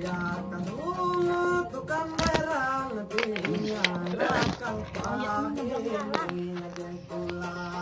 kelihatan ungu tukang merah lebihnya rakang pahitnya jengkulan